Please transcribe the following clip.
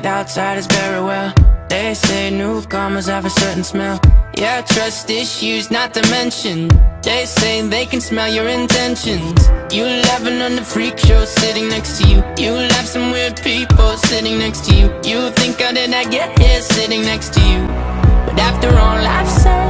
With outsiders very well. They say newcomers have a certain smell. Yeah, trust issues not to mention. They say they can smell your intentions. You laughing on the freak show sitting next to you. You laugh some weird people sitting next to you. You think how did I get here sitting next to you? But after all I've said,